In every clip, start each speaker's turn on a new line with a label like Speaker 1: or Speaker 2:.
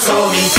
Speaker 1: told me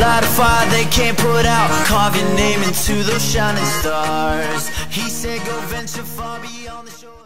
Speaker 1: Light a fire they can't put out. Carve your name into those shining stars. He said go venture far beyond the shore